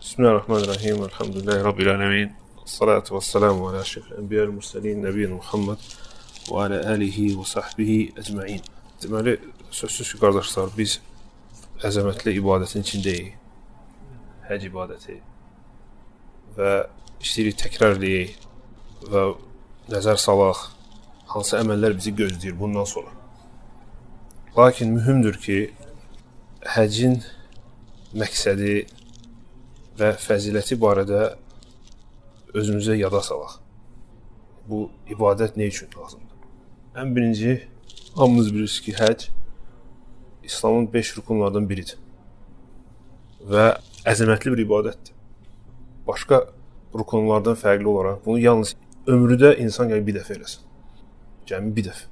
Bismillahirrahmanirrahim. Elhamdülillahi Rabbil alemin. Salatu ve selamu ala şefil enbiyel mursalin, nebiyyin Muhammed və alə alihi və sahbihi əcməin. Deməli, sözsüz ki, qardaşlar, biz əzəmətli ibadətin içindəyik. Həc ibadəti. Və istəyirik təkrar eləyək və nəzər salaq hansı əməllər bizi gözləyir bundan sonra. Lakin mühümdür ki, həcin məqsədi və fəziləti barədə özümüzə yada salaq. Bu ibadət nə üçün lazımdır? Ən birinci, hamınız bilirsiniz ki, həc İslamın 5 rükunlardan biridir. Və əzəmətli bir ibadətdir. Başqa rukunlardan fərqli olaraq bunu yalnız ömrüdə insan gəlir bir dəfə eləsin. Cəmi bir dəfə.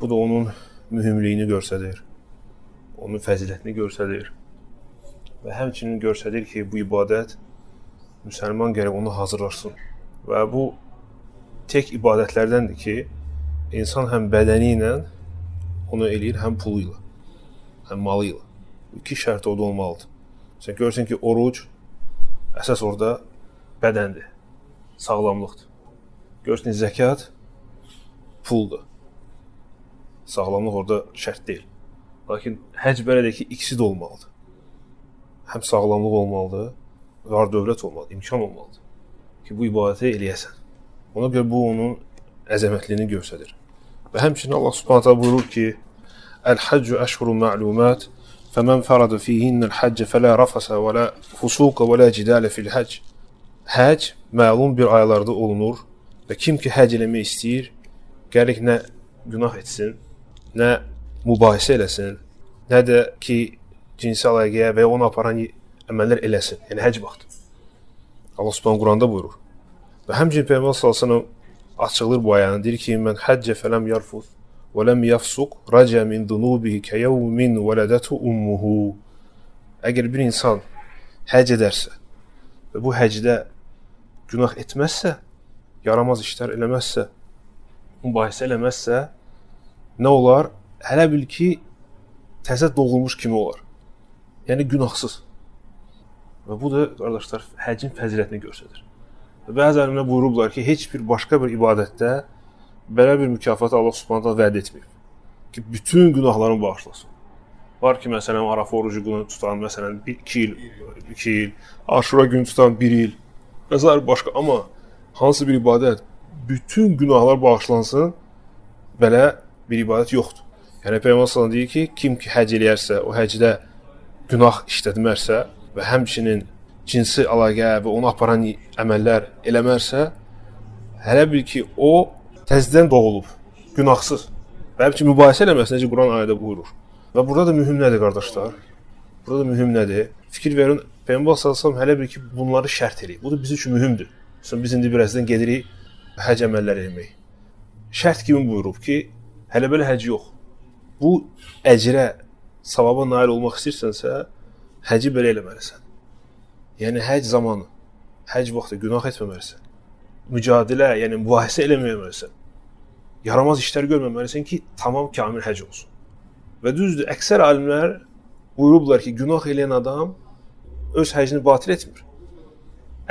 Bu da onun mühümliyini göstərir. Onun fəzilətini göstərir. Və həmçinin göstərir ki, bu ibadət müsəlman gərək onu hazırlasın. Və bu tək ibadətlərdəndir ki, insan həm bədəni ilə onu eləyir, həm pulu ilə, həm malı ilə. İki şərt orada olmalıdır. Sən görürsən ki, oruc əsas orada bədəndir, sağlamlıqdır. Görürsən zəkat puldur. Sağlamlıq orada şərt deyil. Lakin həcc belədir ki, ikisi də olmalıdır. Həm sağlamlıq olmalıdır, var dövlət olmalıdır, imkan olmalıdır ki, bu ibadəti eləyəsən. Ona görə bu onun əzəmətliyini göstərir. Və həmçinin Allah Subhanahu taala buyurur ki: "Əl-həccu əşhurun ma'lumat, fəmən farada fihinnəl-həcc fələ rafasa və la fusuqa və la cidala fil-həcc." Həcc məlum bir aylarda olunur və kim ki həcc eləmək istəyir, gərək nə günah etsin, nə mübahisə eləsin, nə də ki cinsi əlaqəyə və ya onu aparan əməllər eləsin. Yəni həcc vaxtı. Allah Subhanahu Quranda buyurur. Və həmçinin Peyğəmbər sallallahu açıqlır bu ayəni. Deyir ki, "Mən həccə fələm yarfuz və ləm yafsuq raca min dunubihi kayawmin waladatu ummuhu." Əgər bir insan həcc edərsə və bu həcdə günah etməzsə, yaramaz işlər eləməzsə, mübahisə eləməzsə, nə olar? Hələ bil ki, təzə doğulmuş kimi olar. Yəni günahsız. Və bu da qardaşlar həccin fəzilətini göstərir. Və bəzi alimlər buyurublar ki, heç bir başqa bir ibadətdə belə bir mükafatı Allah Subhanahu vəd etməyib. Ki bütün günahlarını bağışlasın. Var ki, məsələn, Arafa orucu günü tutan, məsələn, 2 il, 2 il, Aşura günü tutan 1 il sair başqa, amma hansı bir ibadət bütün günahlar bağışlansın, belə bir ibadət yoxdur. Yəni Peyğəmbər sallallahu deyir ki, kim ki həcc eləyərsə, o həcdə günah işlətmərsə və həmçinin cinsi əlaqə və onu aparan əməllər eləmərsə, hələ bil ki, o təzədən doğulub, günahsız. Və həmçinin mübahisə eləməsi necə Quran ayədə buyurur. Və burada da mühüm nədir qardaşlar? Burada da mühüm nədir? Fikir verin, Peyğəmbər sallallahu hələ bil ki, bunları şərt eləyib. Bu da bizim üçün mühümdür. Məsələn, biz indi birazdan gedirik həcc əməlləri etmək. Şərt kimi buyurub ki, hələ belə həcc yox. Bu əcrə, savaba nail olmaq istəyirsənsə, həcci belə eləməlisən. Yəni həcc zamanı, həcc vaxtı günah etməməlisən. Mücadilə, yəni mübahisə eləməməlisən. Yaramaz işlər görməməlisən ki, tamam kamil həcc olsun. Və düzdür, əksər alimlər buyurublar ki, günah eləyən adam öz həccini batil etmir.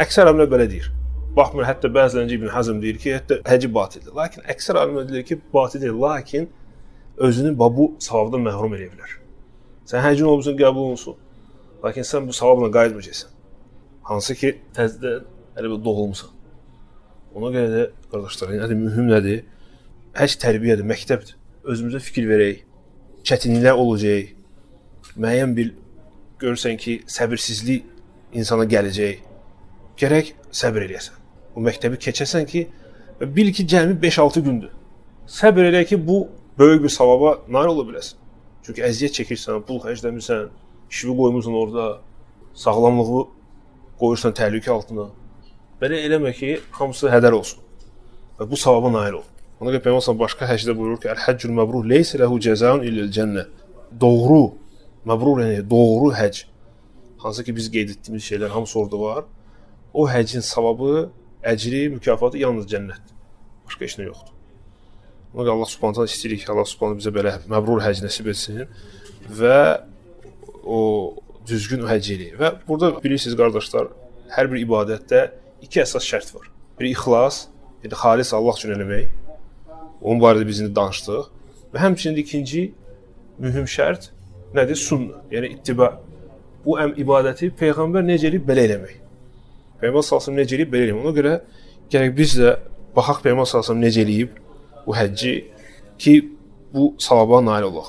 Əksər alimlər belə deyir. Baxmır, hətta bəziləncə İbn Hazm deyir ki, hətta həcci batildir. Lakin əksər alimlər deyir ki, batil deyil, lakin özünü bu savabdan məhrum edə bilər. Sən həccin olmusun, qəbul olunsun. Lakin sən bu savabla qayıtmayacaqsan. Hansı ki, təzədən hələ bir doğulmusan. Ona görə də qardaşlar, nədir mühüm nədir? Həcc tərbiyədir, məktəbdir. Özümüzə fikir verək. Çətinliklər olacaq. Müəyyən bir görürsən ki, səbirsizlik insana gələcək. Gərək səbr eləyəsən. Bu məktəbi keçəsən ki, bil ki, cəmi 5-6 gündür. Səbr elə ki, bu böyük bir savaba nail ola biləsən. Çünki əziyyət çəkirsən, pul xərcləmirsən, işini qoymusan orada, sağlamlığı qoyursan təhlükə altına. Belə eləmə ki, hamısı hədər olsun. Və bu savaba nail ol. Ona görə Peyğəmbər başqa həcdə buyurur ki, "Əl-həccül məbrur leysə lehu cəzaun illel cənnə." Doğru, məbrur yəni doğru həcc. Hansı ki biz qeyd etdiyimiz şeylər hamısı orada var. O həccin savabı, əcri, mükafatı yalnız cənnətdir. Başqa heç nə yoxdur. Ona görə Allah Subhanahu istəyirik Allah Subhanahu bizə belə məbrur həcc nəsib etsin və o düzgün həcc eləyir. Və burada bilirsiniz qardaşlar, hər bir ibadətdə iki əsas şərt var. Biri ixlas, yəni xalis Allah üçün eləmək. Onun barədə biz indi danışdıq. Və həmçinin ikinci mühüm şərt nədir? Sunna, yəni ittiba. Bu əm ibadəti peyğəmbər necə eləyib belə eləmək. Peyğəmbər sallallahu necə eləyib belə eləmək. Ona görə gərək biz də baxaq Peyğəmbər sallallahu necə eləyib bu həcci ki bu savaba nail olaq.